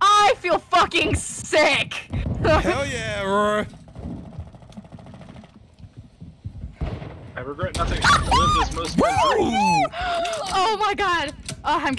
I feel fucking sick. Hell yeah, Aurora. I regret nothing. I lived as most oh my god. Oh, I'm